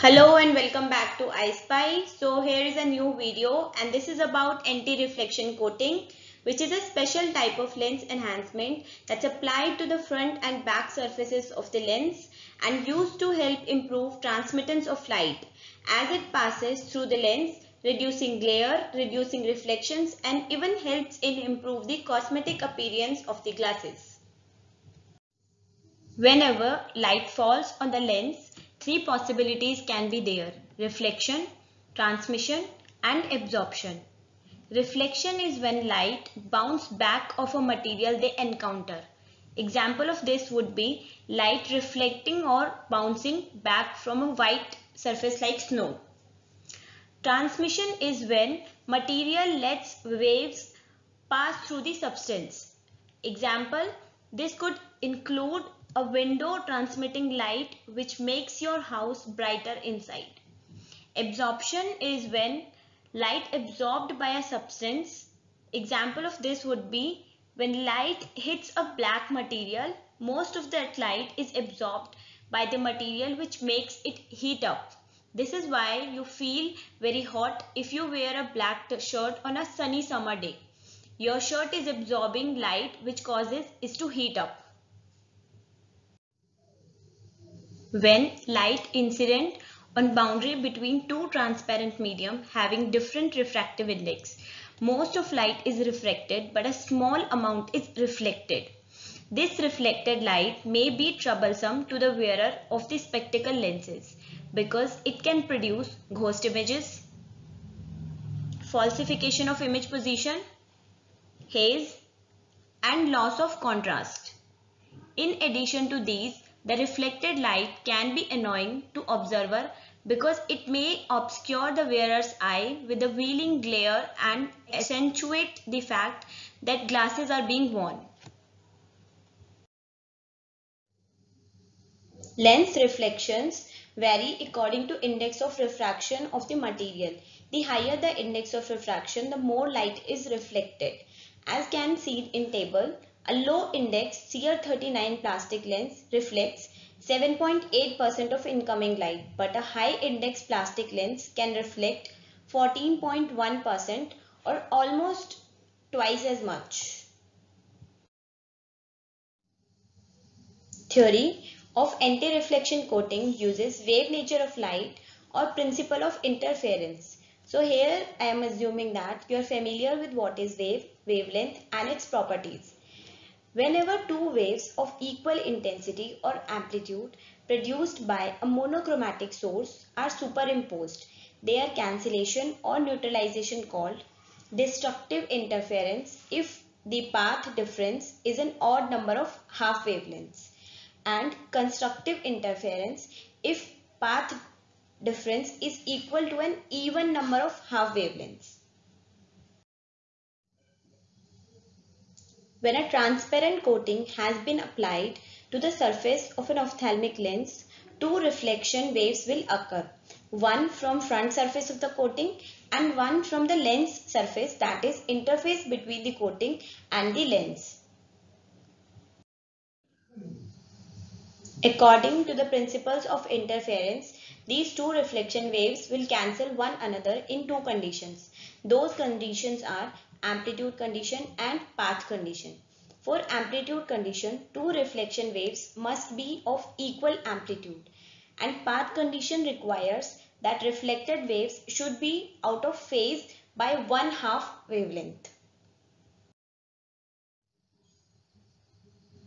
Hello and welcome back to EyeSpy. So here is a new video and this is about anti-reflection coating which is a special type of lens enhancement that's applied to the front and back surfaces of the lens and used to help improve transmittance of light as it passes through the lens reducing glare, reducing reflections and even helps in improve the cosmetic appearance of the glasses. Whenever light falls on the lens, Three possibilities can be there. Reflection, transmission and absorption. Reflection is when light bounces back off a material they encounter. Example of this would be light reflecting or bouncing back from a white surface like snow. Transmission is when material lets waves pass through the substance. Example, this could include a window transmitting light which makes your house brighter inside. Absorption is when light absorbed by a substance. Example of this would be when light hits a black material, most of that light is absorbed by the material which makes it heat up. This is why you feel very hot if you wear a black shirt on a sunny summer day. Your shirt is absorbing light which causes it to heat up. When light incident on boundary between two transparent medium having different refractive index. Most of light is refracted but a small amount is reflected. This reflected light may be troublesome to the wearer of the spectacle lenses because it can produce ghost images, falsification of image position, haze and loss of contrast. In addition to these, the reflected light can be annoying to observer because it may obscure the wearer's eye with a veiling glare and accentuate the fact that glasses are being worn. Lens reflections vary according to index of refraction of the material. The higher the index of refraction, the more light is reflected. As can seen in table, a low index CR39 plastic lens reflects 7.8% of incoming light, but a high index plastic lens can reflect 14.1% or almost twice as much. Theory of anti-reflection coating uses wave nature of light or principle of interference. So here I am assuming that you are familiar with what is wave, wavelength and its properties. Whenever two waves of equal intensity or amplitude produced by a monochromatic source are superimposed, their cancellation or neutralization called destructive interference if the path difference is an odd number of half wavelengths and constructive interference if path difference is equal to an even number of half wavelengths. When a transparent coating has been applied to the surface of an ophthalmic lens, two reflection waves will occur. One from front surface of the coating and one from the lens surface that is interface between the coating and the lens. According to the principles of interference, these two reflection waves will cancel one another in two conditions. Those conditions are amplitude condition and path condition. For amplitude condition, two reflection waves must be of equal amplitude and path condition requires that reflected waves should be out of phase by one half wavelength.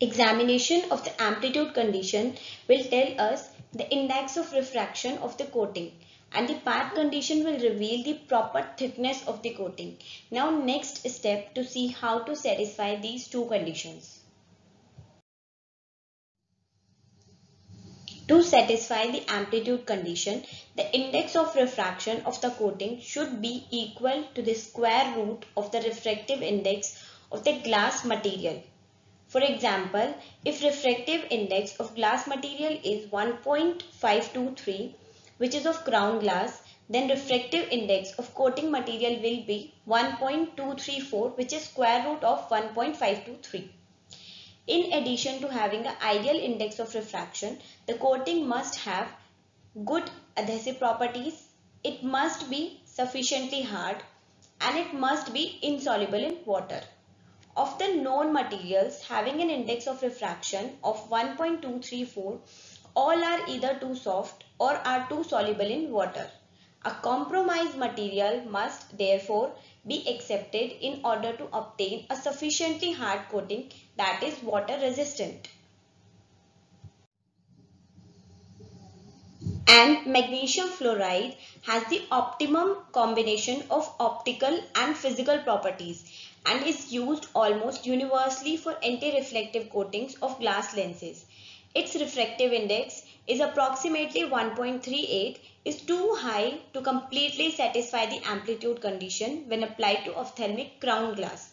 Examination of the amplitude condition will tell us the index of refraction of the coating and the path condition will reveal the proper thickness of the coating. Now next step to see how to satisfy these two conditions. To satisfy the amplitude condition, the index of refraction of the coating should be equal to the square root of the refractive index of the glass material. For example, if refractive index of glass material is 1.523 which is of crown glass, then refractive index of coating material will be 1.234 which is square root of 1.523. In addition to having an ideal index of refraction, the coating must have good adhesive properties, it must be sufficiently hard and it must be insoluble in water. Of the known materials having an index of refraction of 1.234, all are either too soft or are too soluble in water. A compromise material must therefore be accepted in order to obtain a sufficiently hard coating that is water resistant. And magnesium fluoride has the optimum combination of optical and physical properties and is used almost universally for anti-reflective coatings of glass lenses. Its refractive index is approximately 1.38 is too high to completely satisfy the amplitude condition when applied to ophthalmic crown glass.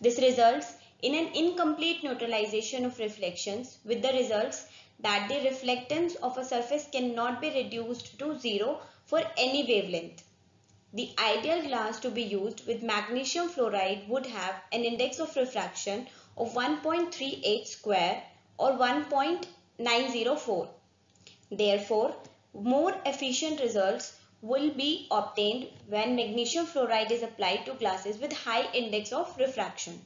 This results in an incomplete neutralization of reflections with the results that the reflectance of a surface cannot be reduced to zero for any wavelength. The ideal glass to be used with magnesium fluoride would have an index of refraction of 1.38 square or 1.904. Therefore, more efficient results will be obtained when magnesium fluoride is applied to glasses with high index of refraction.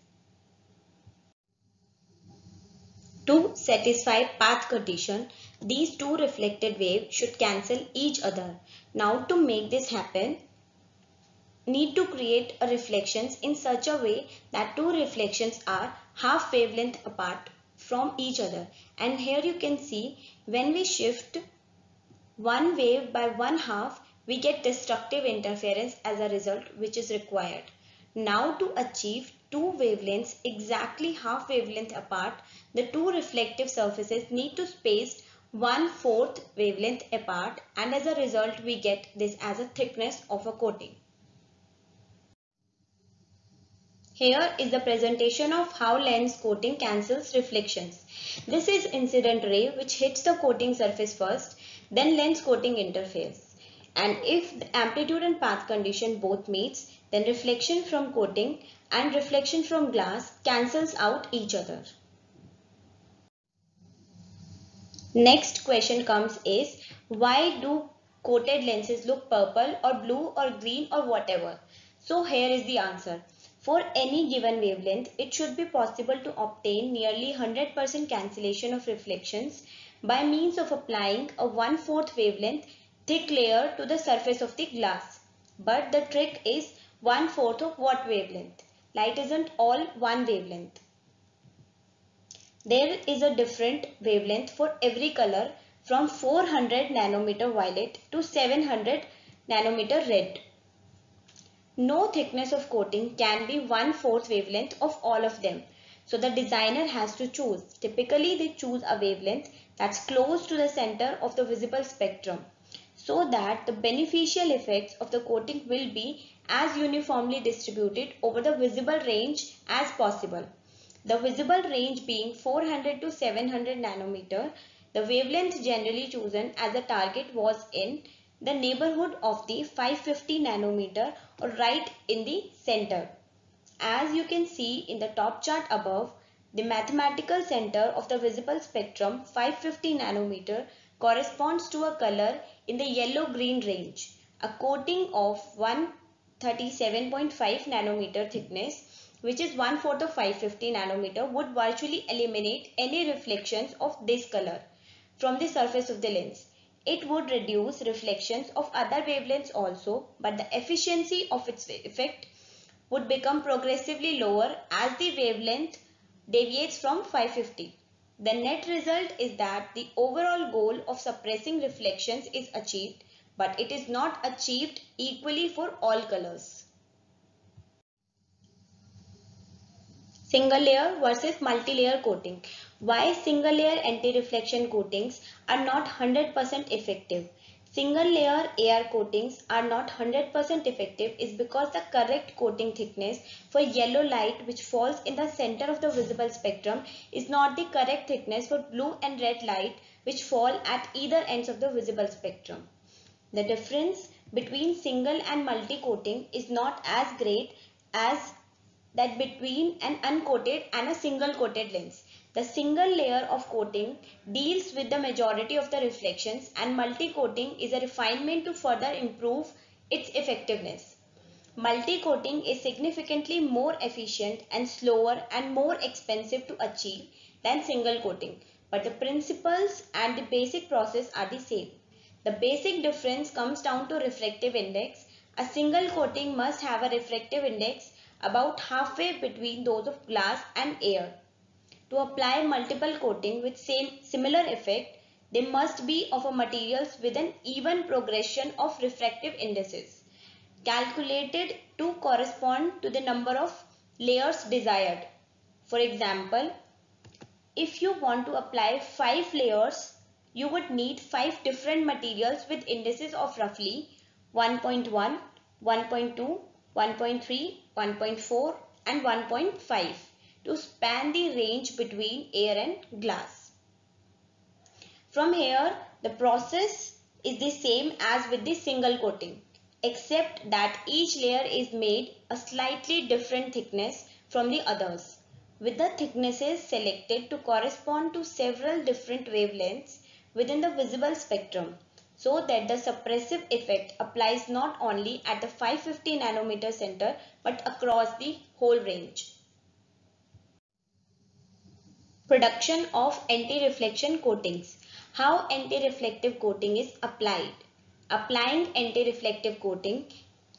To satisfy path condition, these two reflected waves should cancel each other. Now to make this happen, need to create a reflections in such a way that two reflections are half wavelength apart from each other. And here you can see when we shift one wave by one half, we get destructive interference as a result which is required. Now to achieve two wavelengths exactly half wavelength apart, the two reflective surfaces need to space one fourth wavelength apart and as a result we get this as a thickness of a coating. Here is the presentation of how lens coating cancels reflections. This is incident ray which hits the coating surface first, then lens coating interferes. And if the amplitude and path condition both meets, then reflection from coating and reflection from glass cancels out each other. Next question comes is why do coated lenses look purple or blue or green or whatever? So here is the answer. For any given wavelength, it should be possible to obtain nearly 100% cancellation of reflections by means of applying a 1 4th wavelength thick layer to the surface of the glass. But the trick is 1 4th of what wavelength? Light isn't all one wavelength. There is a different wavelength for every color from 400 nanometer violet to 700 nanometer red. No thickness of coating can be one-fourth wavelength of all of them. So the designer has to choose. Typically they choose a wavelength that's close to the center of the visible spectrum so that the beneficial effects of the coating will be as uniformly distributed over the visible range as possible. The visible range being 400 to 700 nanometer, the wavelength generally chosen as a target was in the neighborhood of the 550 nanometer or right in the center. As you can see in the top chart above, the mathematical center of the visible spectrum 550 nanometer corresponds to a color in the yellow-green range. A coating of 137.5 nanometer thickness which is one fourth of 550 nanometer would virtually eliminate any reflections of this color from the surface of the lens. It would reduce reflections of other wavelengths also, but the efficiency of its effect would become progressively lower as the wavelength deviates from 550. The net result is that the overall goal of suppressing reflections is achieved, but it is not achieved equally for all colors. Single layer versus multi-layer coating. Why single layer anti-reflection coatings are not 100% effective? Single layer AR coatings are not 100% effective is because the correct coating thickness for yellow light which falls in the center of the visible spectrum is not the correct thickness for blue and red light which fall at either ends of the visible spectrum. The difference between single and multi-coating is not as great as that between an uncoated and a single coated lens. The single layer of coating deals with the majority of the reflections and multi-coating is a refinement to further improve its effectiveness. Multi-coating is significantly more efficient and slower and more expensive to achieve than single coating, but the principles and the basic process are the same. The basic difference comes down to refractive index. A single coating must have a refractive index about halfway between those of glass and air. To apply multiple coating with same similar effect, they must be of a materials with an even progression of refractive indices calculated to correspond to the number of layers desired. For example, if you want to apply 5 layers, you would need 5 different materials with indices of roughly 1.1, 1.2, 1.3, 1.4 and 1.5 to span the range between air and glass. From here, the process is the same as with the single coating except that each layer is made a slightly different thickness from the others, with the thicknesses selected to correspond to several different wavelengths within the visible spectrum so that the suppressive effect applies not only at the 550 nanometer center but across the whole range. Production of anti-reflection coatings. How anti-reflective coating is applied. Applying anti-reflective coating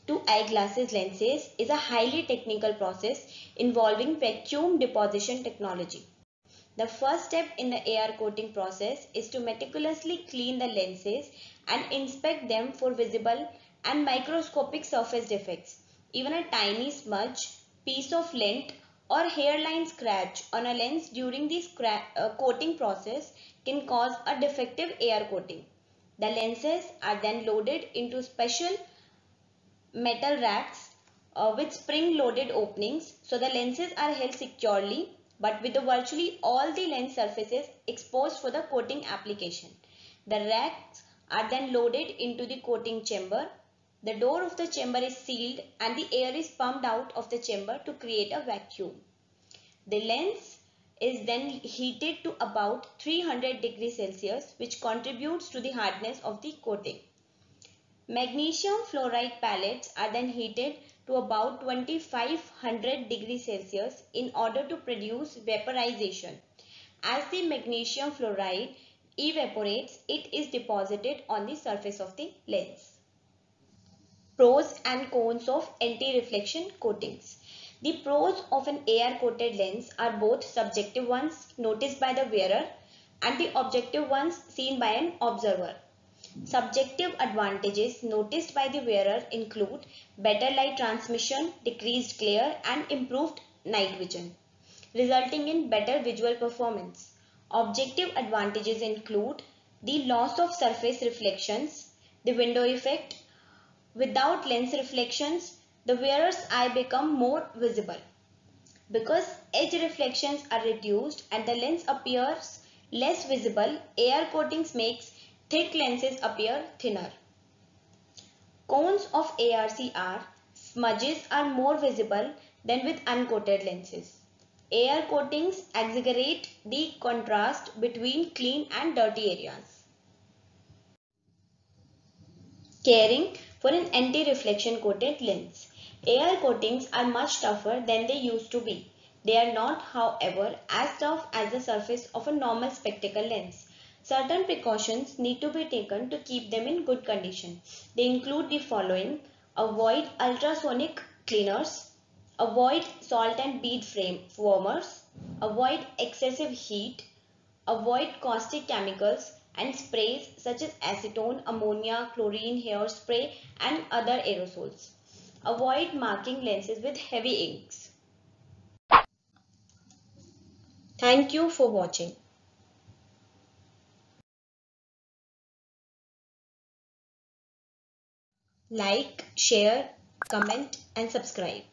to eyeglasses lenses is a highly technical process involving vacuum deposition technology. The first step in the AR coating process is to meticulously clean the lenses and inspect them for visible and microscopic surface defects. Even a tiny smudge, piece of lint or hairline scratch on a lens during the uh, coating process can cause a defective AR coating. The lenses are then loaded into special metal racks uh, with spring loaded openings so the lenses are held securely but with virtually all the lens surfaces exposed for the coating application. The racks are then loaded into the coating chamber. The door of the chamber is sealed and the air is pumped out of the chamber to create a vacuum. The lens is then heated to about 300 degrees Celsius which contributes to the hardness of the coating. Magnesium fluoride pellets are then heated to about 2500 degrees Celsius in order to produce vaporization. As the magnesium fluoride evaporates, it is deposited on the surface of the lens. Pros and cons of anti-reflection coatings. The pros of an AR coated lens are both subjective ones noticed by the wearer and the objective ones seen by an observer. Subjective advantages noticed by the wearer include better light transmission, decreased glare and improved night vision, resulting in better visual performance. Objective advantages include the loss of surface reflections, the window effect. Without lens reflections, the wearer's eye become more visible. Because edge reflections are reduced and the lens appears less visible, AR coatings makes thick lenses appear thinner. Cones of ARC are smudges are more visible than with uncoated lenses. AR coatings exaggerate the contrast between clean and dirty areas. Caring for an anti-reflection coated lens. AR coatings are much tougher than they used to be. They are not, however, as tough as the surface of a normal spectacle lens. Certain precautions need to be taken to keep them in good condition. They include the following. Avoid ultrasonic cleaners. Avoid salt and bead frame warmers. Avoid excessive heat. Avoid caustic chemicals and sprays such as acetone, ammonia, chlorine, hairspray and other aerosols. Avoid marking lenses with heavy inks. Thank you for watching. Like, share, comment and subscribe.